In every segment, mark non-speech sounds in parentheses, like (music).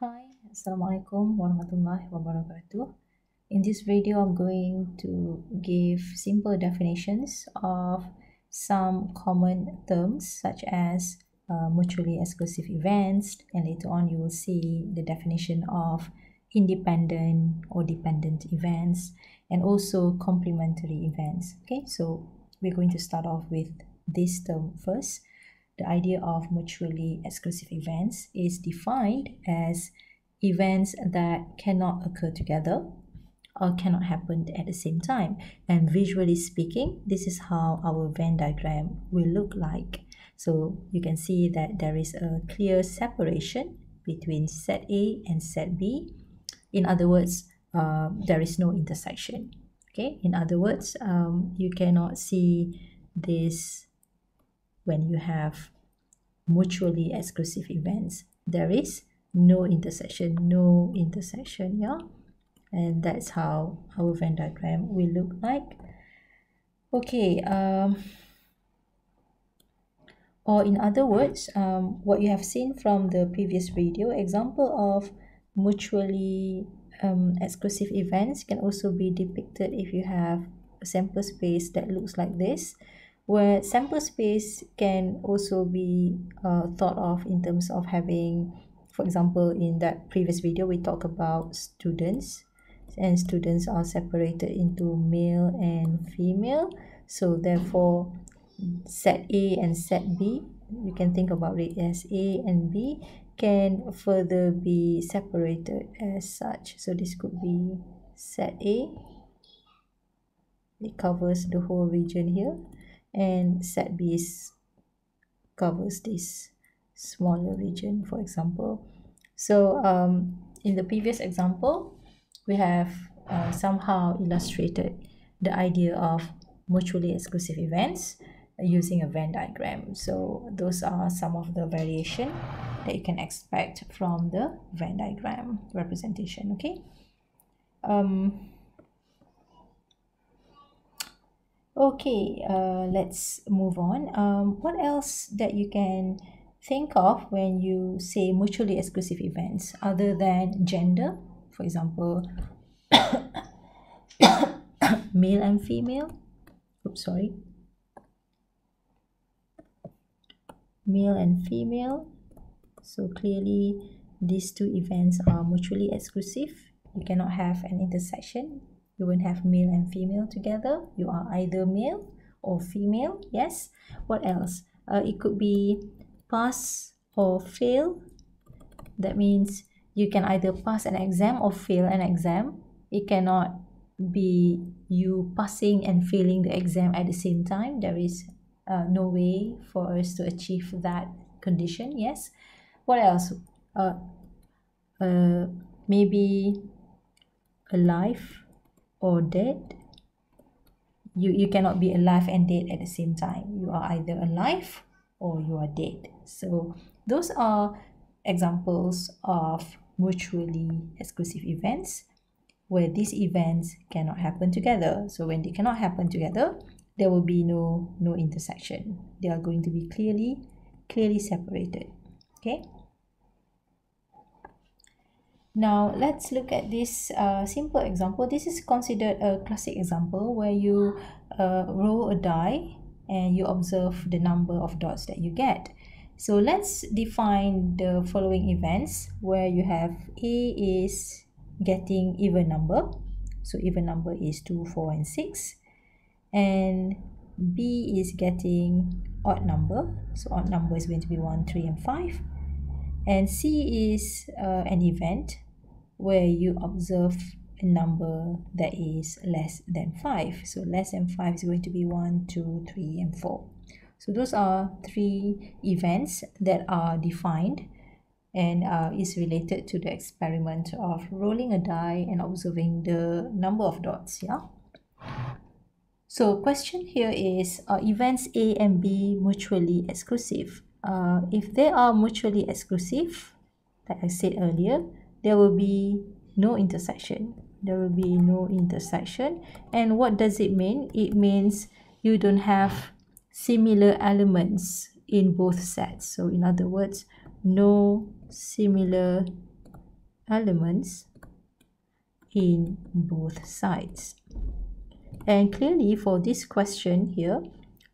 Hi, Assalamualaikum warahmatullahi wabarakatuh. In this video, I'm going to give simple definitions of some common terms such as uh, mutually exclusive events and later on you will see the definition of independent or dependent events and also complementary events. Okay, so we're going to start off with this term first the idea of mutually exclusive events is defined as events that cannot occur together or cannot happen at the same time. And visually speaking, this is how our Venn diagram will look like. So you can see that there is a clear separation between set A and set B. In other words, uh, there is no intersection. Okay, in other words, um, you cannot see this when you have mutually exclusive events. There is no intersection, no intersection, yeah? And that's how our Venn diagram will look like. Okay, um, or in other words, um, what you have seen from the previous video, example of mutually um, exclusive events can also be depicted if you have a sample space that looks like this where sample space can also be uh, thought of in terms of having for example in that previous video we talked about students and students are separated into male and female. So therefore set A and set B you can think about it as A and B can further be separated as such. So this could be set A. It covers the whole region here and set B covers this smaller region for example. So um, in the previous example we have uh, somehow illustrated the idea of mutually exclusive events using a Venn diagram. So those are some of the variation that you can expect from the Venn diagram representation okay? Um, okay uh, let's move on. Um, what else that you can think of when you say mutually exclusive events other than gender? For example (coughs) male and female? Oops sorry. Male and female. So clearly these two events are mutually exclusive. You cannot have an intersection you won't have male and female together. You are either male or female yes. What else? Uh, it could be pass or fail. That means you can either pass an exam or fail an exam. It cannot be you passing and failing the exam at the same time. There is uh, no way for us to achieve that condition yes. What else? Uh, uh, maybe alive or dead you you cannot be alive and dead at the same time. You are either alive or you are dead. So those are examples of mutually exclusive events where these events cannot happen together. So when they cannot happen together there will be no no intersection. They are going to be clearly clearly separated. Okay now let's look at this uh, simple example. This is considered a classic example where you uh, roll a die and you observe the number of dots that you get. So let's define the following events where you have a is getting even number. So even number is 2 4 and 6 and b is getting odd number. So odd number is going to be 1 3 and 5 and C is uh, an event where you observe a number that is less than 5. So less than 5 is going to be 1, 2, 3 and 4. So those are three events that are defined and uh, is related to the experiment of rolling a die and observing the number of dots. Yeah. So question here is, are events A and B mutually exclusive? Uh, if they are mutually exclusive like I said earlier there will be no intersection. There will be no intersection. And what does it mean? It means you don't have similar elements in both sets. So in other words no similar elements in both sides. And clearly for this question here,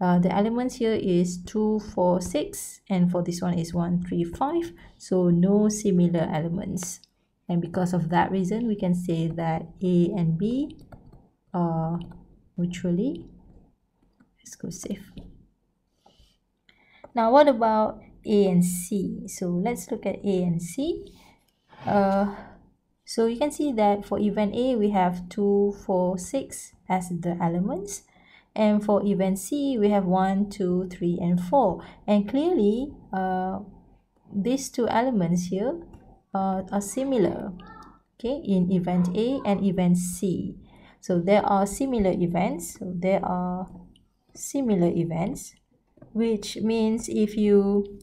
uh, the elements here is 2, 4, 6 and for this one is 1, 3, 5. So no similar elements. And because of that reason, we can say that A and B are mutually exclusive. Now what about A and C? So let's look at A and C. Uh, so you can see that for event A, we have 2, 4, 6 as the elements. And for event C, we have 1, 2, 3, and 4. And clearly, uh, these two elements here uh, are similar okay, in event A and event C. So there are similar events. So there are similar events, which means if you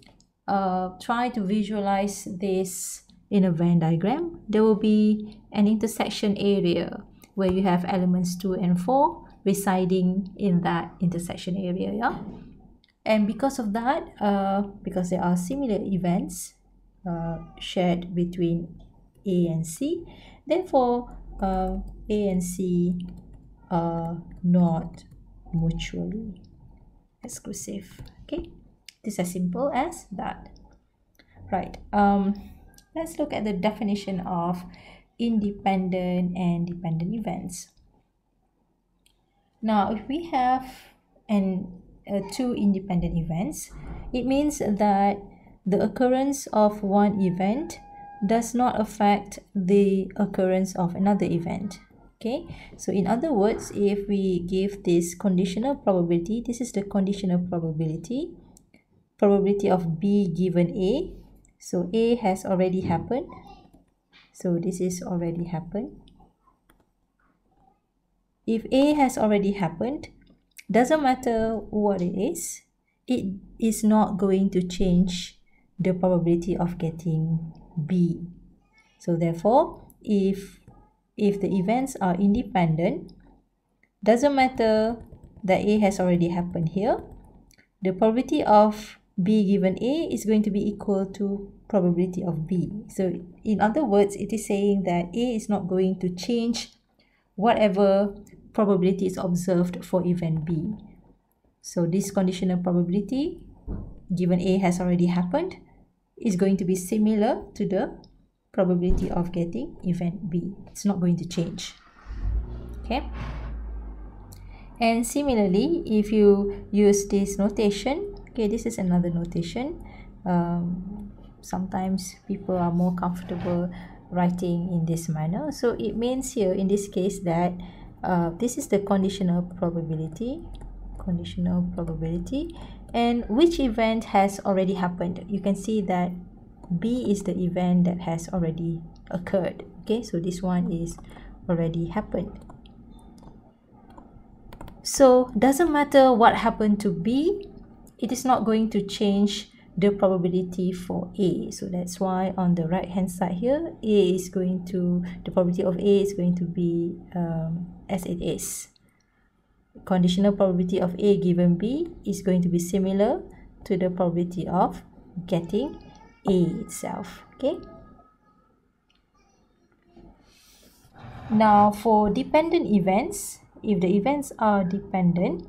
uh, try to visualize this in a Venn diagram, there will be an intersection area where you have elements 2 and 4 residing in that intersection area. Yeah? And because of that, uh, because there are similar events uh, shared between A and C, therefore uh, A and C are not mutually exclusive. Okay, this is as simple as that. Right. Um, let's look at the definition of independent and dependent events. Now, if we have an uh, two independent events, it means that the occurrence of one event does not affect the occurrence of another event. Okay, so in other words, if we give this conditional probability, this is the conditional probability, probability of B given A so A has already happened. So this is already happened. If A has already happened, doesn't matter what it is, it is not going to change the probability of getting B. So therefore, if if the events are independent, doesn't matter that A has already happened here, the probability of b given a is going to be equal to probability of b. So in other words, it is saying that a is not going to change whatever probability is observed for event b. So this conditional probability given a has already happened is going to be similar to the probability of getting event b. It's not going to change. Okay. And similarly, if you use this notation, okay this is another notation um, sometimes people are more comfortable writing in this manner so it means here in this case that uh, this is the conditional probability conditional probability and which event has already happened. You can see that b is the event that has already occurred. Okay so this one is already happened. So doesn't matter what happened to b it is not going to change the probability for A. So that's why on the right hand side here, A is going to, the probability of A is going to be um, as it is. Conditional probability of A given B is going to be similar to the probability of getting A itself. Okay. Now for dependent events, if the events are dependent,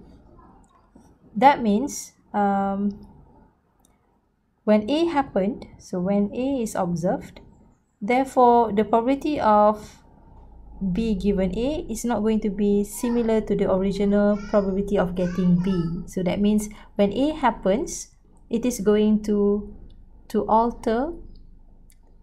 that means um, when A happened, so when A is observed, therefore the probability of B given A is not going to be similar to the original probability of getting B. So that means when A happens, it is going to to alter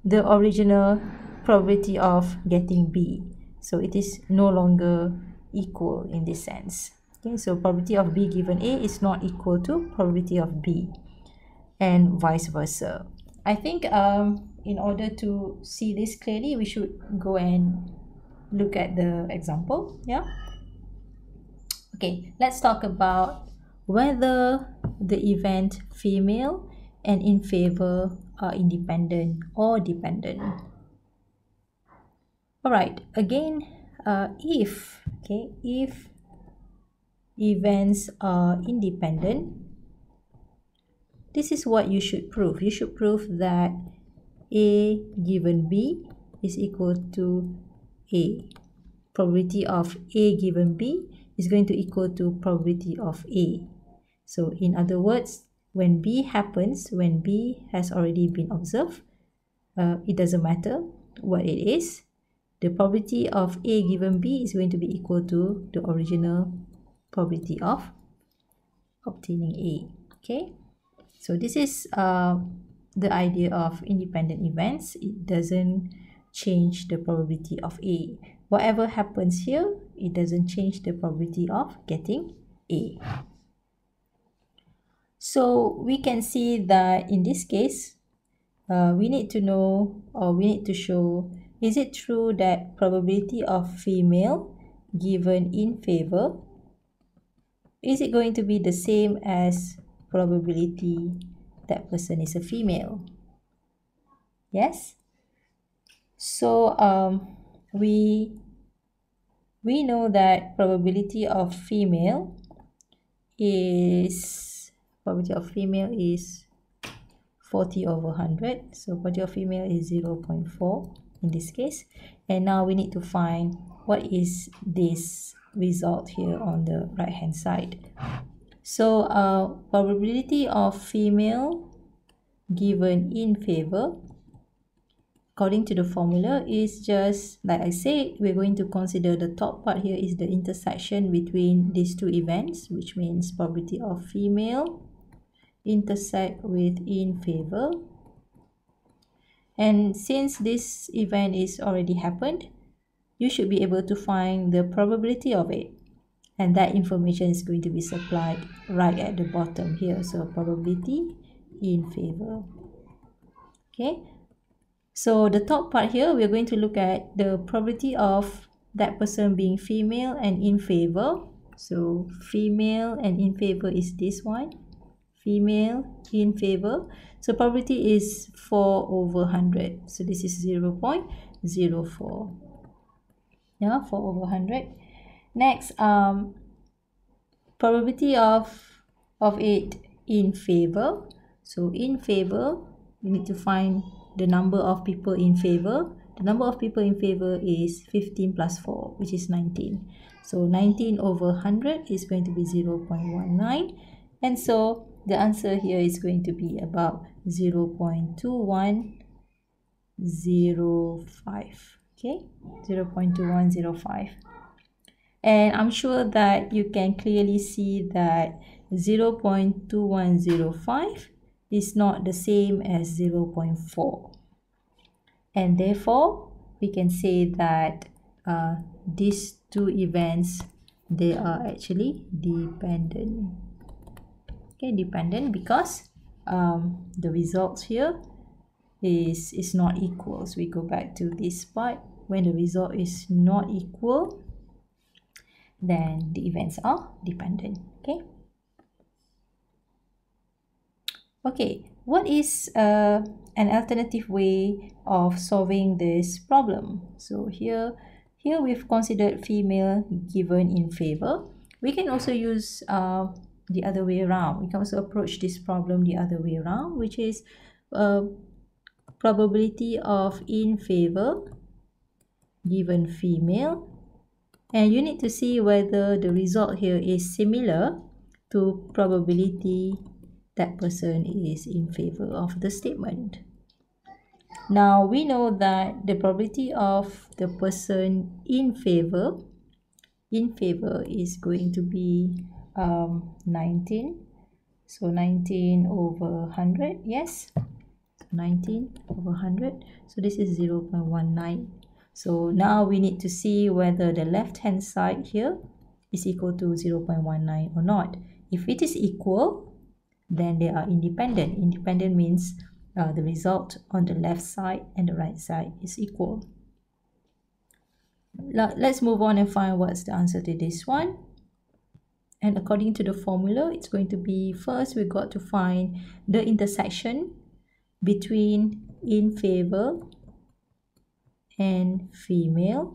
the original probability of getting B. So it is no longer equal in this sense. Okay, so probability of B given A is not equal to probability of B and vice versa. I think um, in order to see this clearly, we should go and look at the example. Yeah. Okay, let's talk about whether the event female and in favor are independent or dependent. All right, again, uh, if, okay, if events are independent, this is what you should prove. You should prove that A given B is equal to A. Probability of A given B is going to equal to probability of A. So in other words, when B happens, when B has already been observed, uh, it doesn't matter what it is. The probability of A given B is going to be equal to the original probability of obtaining A. Okay, so this is uh, the idea of independent events. It doesn't change the probability of A. Whatever happens here, it doesn't change the probability of getting A. So we can see that in this case, uh, we need to know or we need to show is it true that probability of female given in favor is it going to be the same as probability that person is a female. Yes? So um, we we know that probability of female is probability of female is 40 over 100 so probability of female is 0 0.4 in this case. And now we need to find what is this result here on the right hand side so uh, probability of female given in favor according to the formula is just like I said we're going to consider the top part here is the intersection between these two events which means probability of female intersect with in favor. And since this event is already happened you should be able to find the probability of it and that information is going to be supplied right at the bottom here. So probability in favor. Okay. So the top part here we're going to look at the probability of that person being female and in favor. So female and in favor is this one. Female in favor. So probability is 4 over 100 so this is 0 0.04 yeah 4 over 100 next um probability of of it in favor. So in favor we need to find the number of people in favor. The number of people in favor is 15 plus 4 which is 19 so 19 over 100 is going to be 0 0.19 and so the answer here is going to be about 0 0.2105 okay? 0 0.2105 and I'm sure that you can clearly see that 0 0.2105 is not the same as 0 0.4 and therefore we can say that uh, these two events they are actually dependent. Okay dependent because um, the results here is is not equal so we go back to this part. When the result is not equal then the events are dependent okay? Okay what is uh, an alternative way of solving this problem? So here here we've considered female given in favor. We can also use uh, the other way around. We can also approach this problem the other way around which is uh, probability of in favor given female and you need to see whether the result here is similar to probability that person is in favor of the statement. Now we know that the probability of the person in favor in favor is going to be um, 19 so 19 over 100 yes? 19 over 100 so this is 0 0.19 so now we need to see whether the left hand side here is equal to 0 0.19 or not. If it is equal then they are independent. Independent means uh, the result on the left side and the right side is equal. Let's move on and find what's the answer to this one. And according to the formula it's going to be first we got to find the intersection between in favor and female.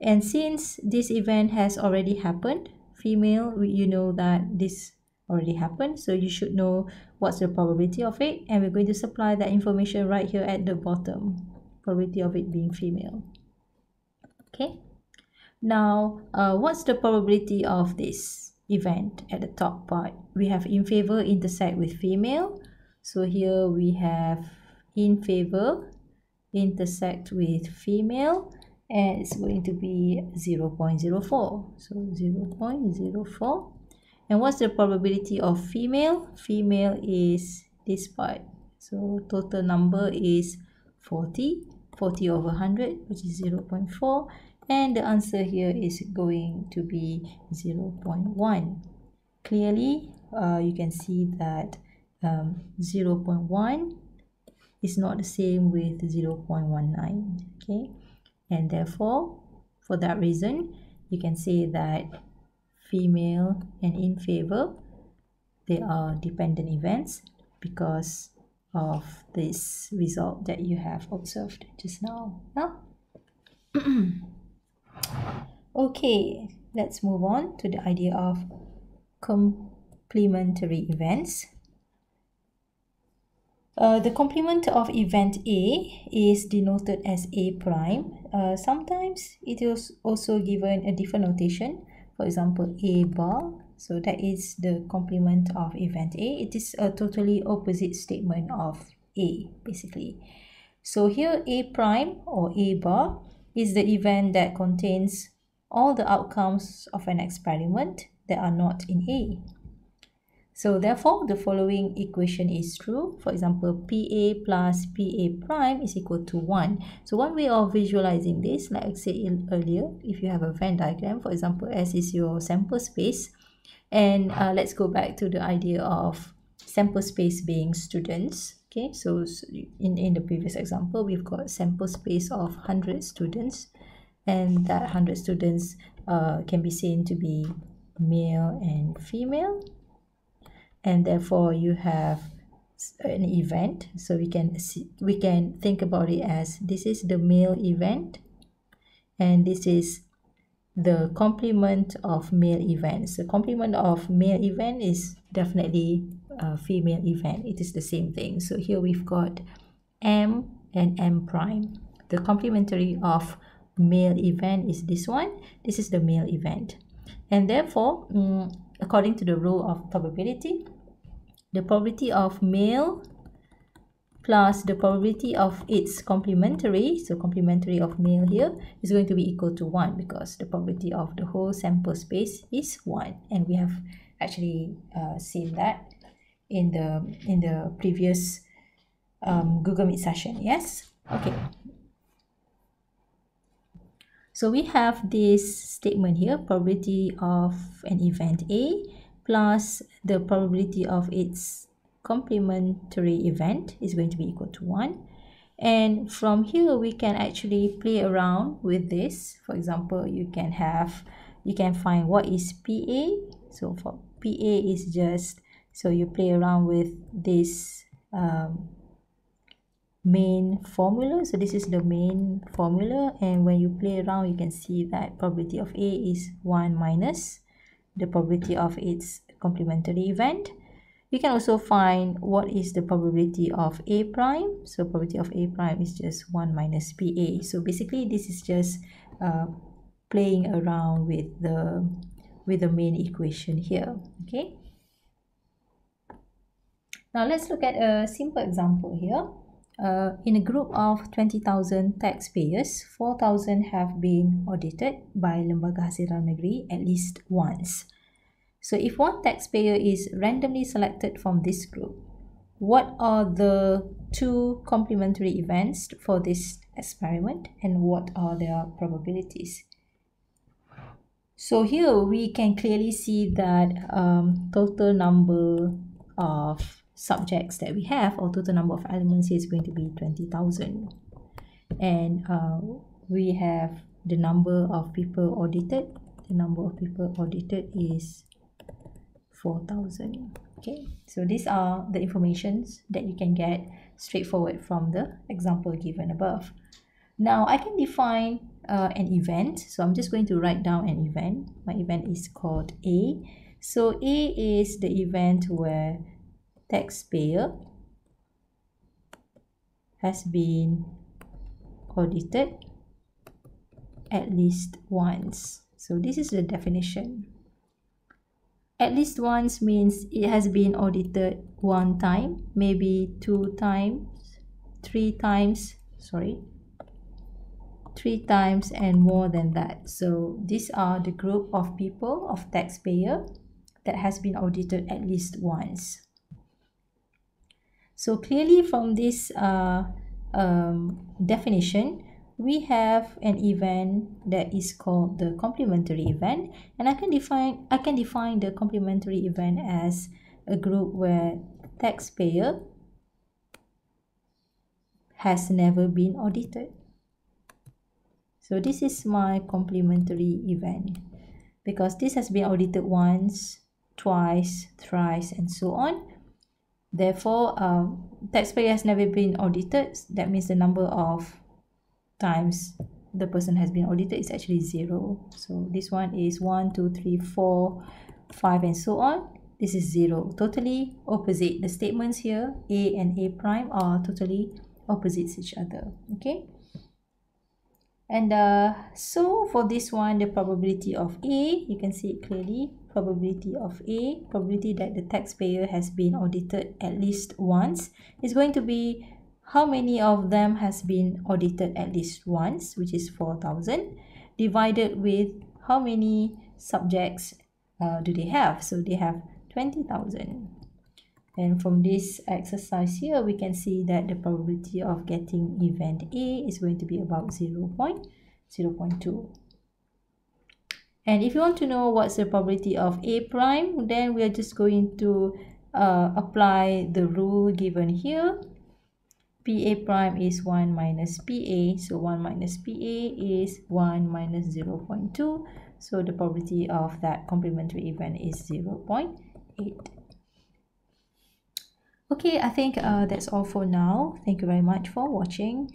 And since this event has already happened female you know that this already happened so you should know what's the probability of it. And we're going to supply that information right here at the bottom probability of it being female. Okay? Now uh, what's the probability of this event at the top part? We have in favor intersect with female. So here we have in favor intersect with female and it's going to be 0 0.04 so 0 0.04 and what's the probability of female? Female is this part. So total number is 40 40 over 100 which is 0 0.4 and the answer here is going to be 0 0.1 clearly uh, you can see that um, 0 0.1 is not the same with 0 0.19 okay and therefore for that reason you can say that female and in favor they are dependent events because of this result that you have observed just now huh? (clears throat) okay let's move on to the idea of complementary events uh, the complement of event A is denoted as A prime. Uh, sometimes it is also given a different notation. For example, A bar. So that is the complement of event A. It is a totally opposite statement of A, basically. So here A prime or A bar is the event that contains all the outcomes of an experiment that are not in A. So therefore, the following equation is true. For example, PA plus PA prime is equal to 1. So one way of visualizing this, like I said earlier, if you have a Venn diagram, for example, S is your sample space. And uh, let's go back to the idea of sample space being students. Okay, so in, in the previous example, we've got sample space of 100 students. And that 100 students uh, can be seen to be male and female and therefore you have an event. So we can see we can think about it as this is the male event and this is the complement of male events. The complement of male event is definitely a female event. It is the same thing. So here we've got m and m prime. The complementary of male event is this one. This is the male event. And therefore um, according to the rule of probability the probability of male plus the probability of its complementary so complementary of male here is going to be equal to 1 because the probability of the whole sample space is 1 and we have actually uh, seen that in the in the previous um, Google Meet session. Yes? Okay so we have this statement here probability of an event A plus the probability of its complementary event is going to be equal to 1 and from here we can actually play around with this. For example you can have you can find what is PA so for PA is just so you play around with this um, main formula so this is the main formula and when you play around you can see that probability of A is 1 minus the probability of its complementary event. You can also find what is the probability of A prime. So probability of A prime is just 1 minus PA. So basically this is just uh, playing around with the with the main equation here. Okay. Now let's look at a simple example here. Uh, in a group of 20,000 taxpayers, 4,000 have been audited by Lembaga Hasil Negeri at least once. So if one taxpayer is randomly selected from this group, what are the two complementary events for this experiment and what are their probabilities? So here we can clearly see that um, total number of subjects that we have or total number of elements is going to be 20,000 and uh, we have the number of people audited. The number of people audited is 4000 okay so these are the informations that you can get straightforward from the example given above. Now I can define uh, an event. So I'm just going to write down an event. My event is called A. So A is the event where taxpayer has been audited at least once. So this is the definition. At least once means it has been audited one time, maybe two times, three times, sorry, three times and more than that. So these are the group of people of taxpayer that has been audited at least once. So clearly from this uh, um, definition, we have an event that is called the complementary event and I can define I can define the complementary event as a group where taxpayer has never been audited. So this is my complementary event because this has been audited once, twice, thrice and so on. Therefore, uh, taxpayer has never been audited. That means the number of times the person has been audited is actually zero. So this one is one two three four five and so on. This is zero. Totally opposite. The statements here a and a prime are totally opposites each other. Okay? And uh, so for this one the probability of a you can see it clearly probability of a probability that the taxpayer has been audited at least once. Is going to be how many of them has been audited at least once which is 4000 divided with how many subjects uh, do they have? So they have 20000 and from this exercise here we can see that the probability of getting event a is going to be about 0 0.02 and if you want to know what's the probability of a prime then we are just going to uh, apply the rule given here PA prime is 1 minus PA. So 1 minus PA is 1 minus 0 0.2. So the probability of that complementary event is 0 0.8. Okay, I think uh, that's all for now. Thank you very much for watching.